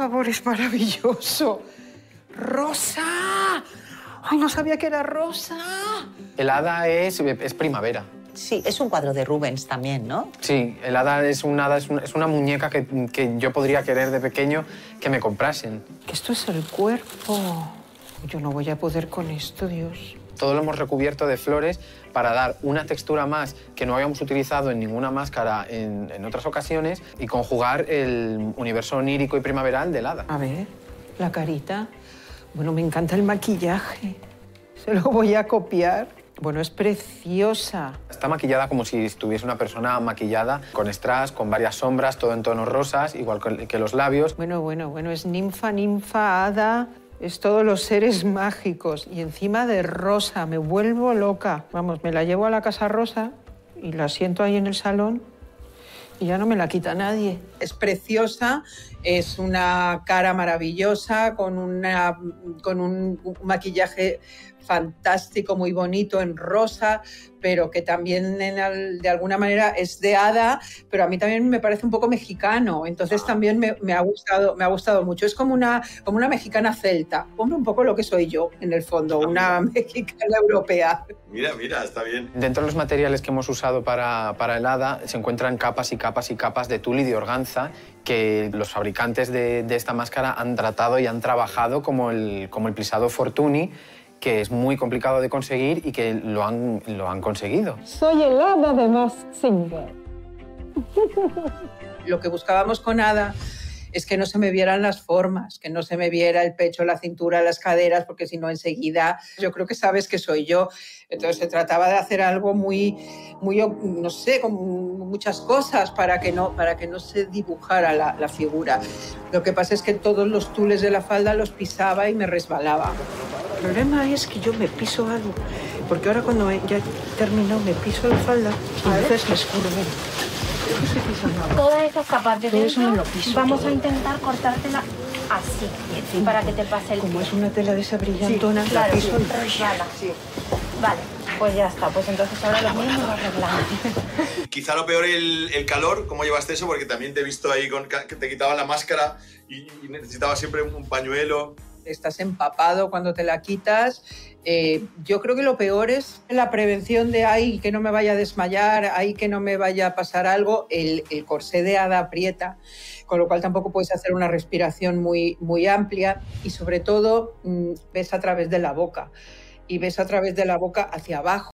favor, es maravilloso. ¡Rosa! ¡Ay, no sabía que era rosa! El hada es, es primavera. Sí, es un cuadro de Rubens también, ¿no? Sí, el hada es, un hada, es, una, es una muñeca que, que yo podría querer de pequeño que me comprasen. Que esto es el cuerpo. Yo no voy a poder con esto, Dios. Todo lo hemos recubierto de flores para dar una textura más que no habíamos utilizado en ninguna máscara en, en otras ocasiones y conjugar el universo onírico y primaveral del hada. A ver, la carita. Bueno, me encanta el maquillaje. Se lo voy a copiar. Bueno, es preciosa. Está maquillada como si estuviese una persona maquillada, con strass, con varias sombras, todo en tonos rosas, igual que- los labios. Bueno, bueno, bueno, es ninfa, ninfa, hada. Es todos los seres mágicos. Y encima de rosa, me vuelvo loca. Vamos, me la llevo a la casa rosa y la siento ahí en el salón y ya no me la quita nadie. Es preciosa, es una cara maravillosa, con, una, con un maquillaje fantástico, muy bonito, en rosa, pero que también en al- de alguna manera es de hada, pero a mí también me parece un poco mexicano, entonces también me, me ha gustado, me ha gustado mucho. Es como una, como una mexicana celta, hombre, un poco lo que soy yo, en el fondo, una mexicana europea. Mira, mira, está bien. Dentro de los materiales que hemos usado para, para el hada se encuentran capas y capas y capas de tul y de organza que los fabricantes de, de esta máscara han tratado y han trabajado como el, como el plisado Fortuny, que es muy complicado de conseguir y que lo han, lo han conseguido. Soy el hada de Mask Singer. Lo que buscábamos con Ada es que no se me vieran las formas, que no se me viera el pecho, la cintura, las caderas, porque si no enseguida yo creo que sabes que soy yo. Entonces se trataba de hacer algo muy, muy no sé, con muchas cosas para que no, para que no se dibujara la, la figura. Lo que pasa es que todos los tules de la falda los pisaba y me resbalaba. El problema es que yo me piso algo, porque ahora cuando ya termino me piso la falda y entonces me escurre. Todas estas capas de dentro me lo piso vamos todo. a intentar cortártela así, para que te pase el Como es una tela de esa brillantona, la claro, piso y resbala. Vale, pues ya está. Pues entonces ahora lo mismo lo arreglamos. Quizá lo peor el, el calor, ¿cómo llevaste eso? Porque también te he visto ahí con que te quitaban la máscara y, y necesitabas siempre un pañuelo. Estás empapado cuando te la quitas. Eh, yo creo que lo peor es la prevención de ay, que no me vaya a desmayar, ay, que no me vaya a pasar algo. El, el corsé de hada aprieta, con lo cual tampoco puedes hacer una respiración muy, muy amplia y sobre todo mm, ves a través de la boca y ves a través de la boca hacia abajo.